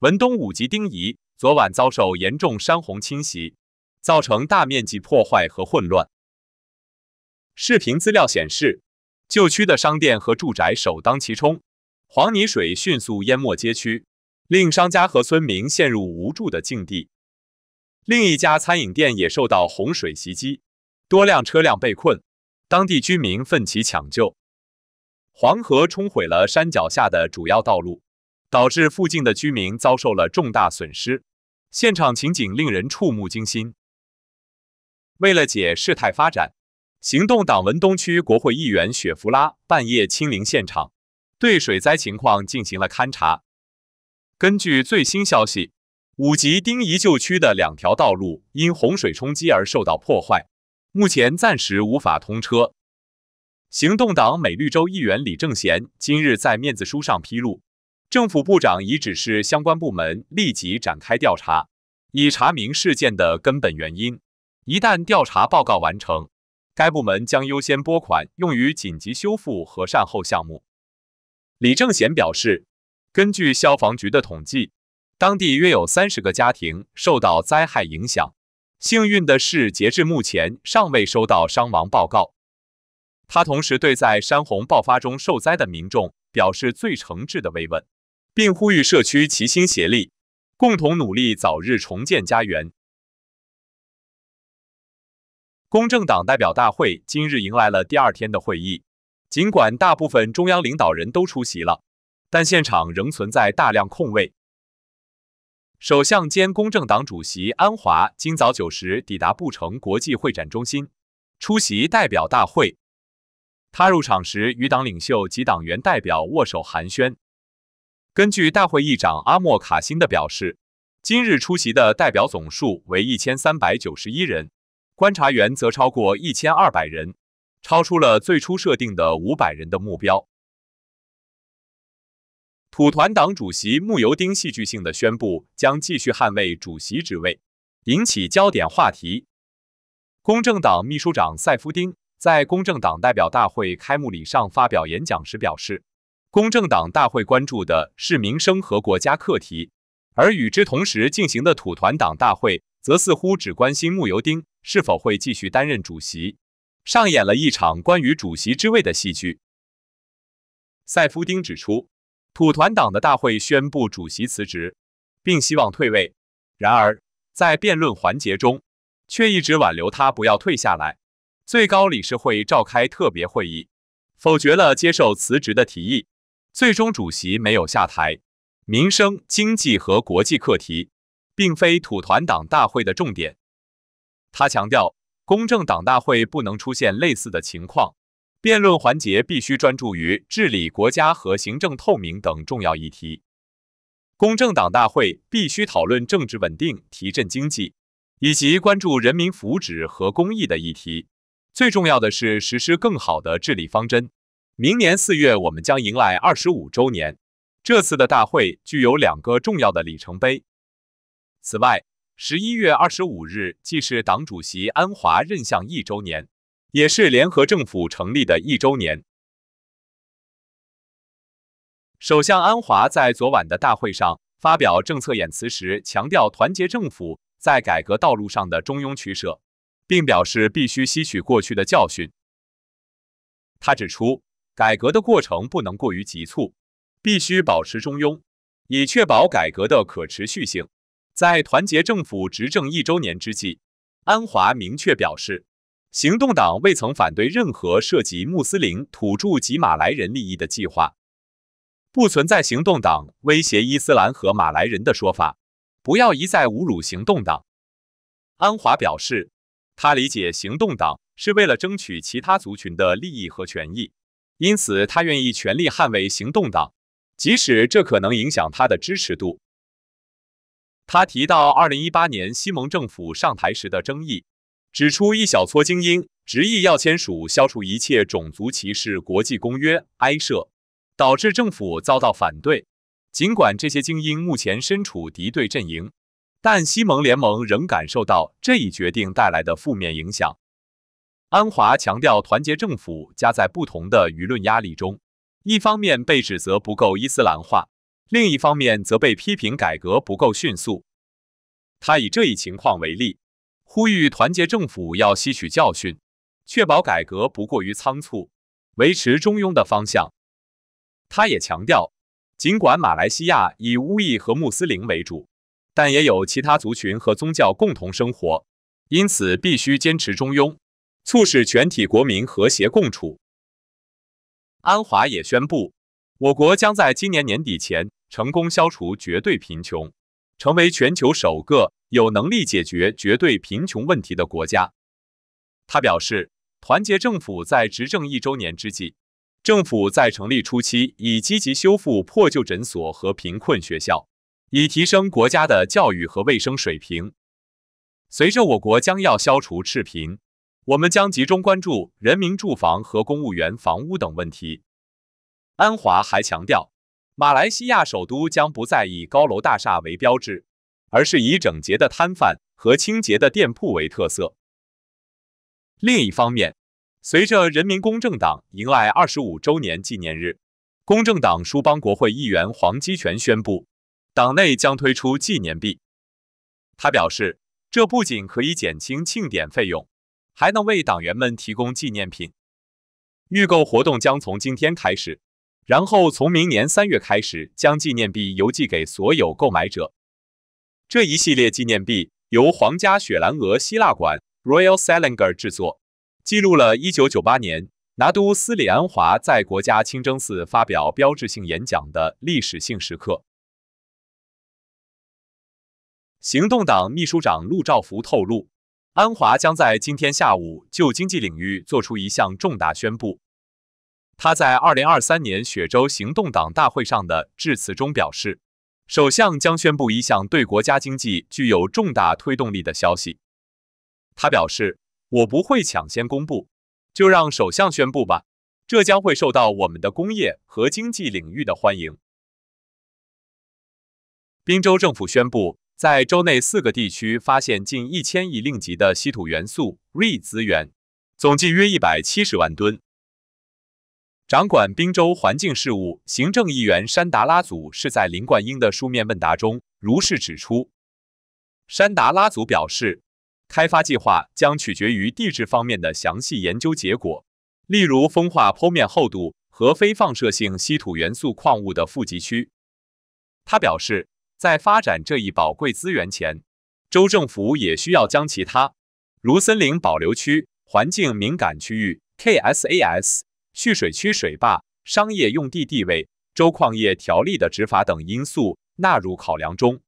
文东五级丁仪昨晚遭受严重山洪侵袭，造成大面积破坏和混乱。视频资料显示，旧区的商店和住宅首当其冲，黄泥水迅速淹没街区，令商家和村民陷入无助的境地。另一家餐饮店也受到洪水袭击，多辆车辆被困，当地居民奋起抢救。黄河冲毁了山脚下的主要道路，导致附近的居民遭受了重大损失，现场情景令人触目惊心。为了解事态发展，行动党文东区国会议员雪弗拉半夜亲临现场，对水灾情况进行了勘察。根据最新消息。五级丁仪旧区的两条道路因洪水冲击而受到破坏，目前暂时无法通车。行动党美绿洲议员李正贤今日在面子书上披露，政府部长已指示相关部门立即展开调查，以查明事件的根本原因。一旦调查报告完成，该部门将优先拨款用于紧急修复和善后项目。李正贤表示，根据消防局的统计。当地约有三十个家庭受到灾害影响，幸运的是，截至目前尚未收到伤亡报告。他同时对在山洪爆发中受灾的民众表示最诚挚的慰问，并呼吁社区齐心协力，共同努力早日重建家园。公正党代表大会今日迎来了第二天的会议，尽管大部分中央领导人都出席了，但现场仍存在大量空位。首相兼公正党主席安华今早九时抵达布城国际会展中心，出席代表大会。他入场时与党领袖及党员代表握手寒暄。根据大会议长阿莫卡辛的表示，今日出席的代表总数为一千三百九十一人，观察员则超过一千二百人，超出了最初设定的五百人的目标。土团党主席穆尤丁戏剧性的宣布将继续捍卫主席职位，引起焦点话题。公正党秘书长塞夫丁在公正党代表大会开幕礼上发表演讲时表示，公正党大会关注的是民生和国家课题，而与之同时进行的土团党大会则似乎只关心穆尤丁是否会继续担任主席，上演了一场关于主席之位的戏剧。塞夫丁指出。土团党的大会宣布主席辞职，并希望退位。然而，在辩论环节中，却一直挽留他不要退下来。最高理事会召开特别会议，否决了接受辞职的提议。最终，主席没有下台。民生、经济和国际课题，并非土团党大会的重点。他强调，公正党大会不能出现类似的情况。辩论环节必须专注于治理国家和行政透明等重要议题。公正党大会必须讨论政治稳定、提振经济，以及关注人民福祉和公益的议题。最重要的是实施更好的治理方针。明年四月，我们将迎来二十五周年。这次的大会具有两个重要的里程碑。此外，十一月二十五日既是党主席安华任相一周年。也是联合政府成立的一周年。首相安华在昨晚的大会上发表政策演辞时，强调团结政府在改革道路上的中庸取舍，并表示必须吸取过去的教训。他指出，改革的过程不能过于急促，必须保持中庸，以确保改革的可持续性。在团结政府执政一周年之际，安华明确表示。行动党未曾反对任何涉及穆斯林、土著及马来人利益的计划，不存在行动党威胁伊斯兰和马来人的说法。不要一再侮辱行动党。安华表示，他理解行动党是为了争取其他族群的利益和权益，因此他愿意全力捍卫行动党，即使这可能影响他的支持度。他提到2018年西蒙政府上台时的争议。指出，一小撮精英执意要签署消除一切种族歧视国际公约埃舍，导致政府遭到反对。尽管这些精英目前身处敌对阵营，但西蒙联盟仍感受到这一决定带来的负面影响。安华强调，团结政府夹在不同的舆论压力中，一方面被指责不够伊斯兰化，另一方面则被批评改革不够迅速。他以这一情况为例，呼吁团结政府要吸取教训，确保改革不过于仓促，维持中庸的方向。他也强调，尽管马来西亚以巫裔和穆斯林为主，但也有其他族群和宗教共同生活，因此必须坚持中庸，促使全体国民和谐共处。安华也宣布，我国将在今年年底前成功消除绝对贫穷，成为全球首个有能力解决绝对贫穷问题的国家。他表示，团结政府在执政一周年之际。政府在成立初期已积极修复破旧诊所和贫困学校，以提升国家的教育和卫生水平。随着我国将要消除赤贫，我们将集中关注人民住房和公务员房屋等问题。安华还强调，马来西亚首都将不再以高楼大厦为标志，而是以整洁的摊贩和清洁的店铺为特色。另一方面，随着人民公正党迎来二十五周年纪念日，公正党疏邦国会议员黄基全宣布，党内将推出纪念币。他表示，这不仅可以减轻庆典费用，还能为党员们提供纪念品。预购活动将从今天开始，然后从明年三月开始将纪念币邮寄给所有购买者。这一系列纪念币由皇家雪兰莪希腊馆 （Royal Selangor） 制作。记录了1998年拿督斯里安华在国家清真寺发表标志性演讲的历史性时刻。行动党秘书长陆兆福透露，安华将在今天下午就经济领域做出一项重大宣布。他在2023年雪州行动党大会上的致辞中表示，首相将宣布一项对国家经济具有重大推动力的消息。他表示。我不会抢先公布，就让首相宣布吧。这将会受到我们的工业和经济领域的欢迎。滨州政府宣布，在州内四个地区发现近一千亿令吉的稀土元素 （Re） 资源，总计约一百七十万吨。掌管滨州环境事务行政议员山达拉祖是在林冠英的书面问答中如是指出。山达拉祖表示。开发计划将取决于地质方面的详细研究结果，例如风化剖面厚度和非放射性稀土元素矿物的富集区。他表示，在发展这一宝贵资源前，州政府也需要将其他，如森林保留区、环境敏感区域 （KSAS）、蓄水区水坝、商业用地地位、州矿业条例的执法等因素纳入考量中。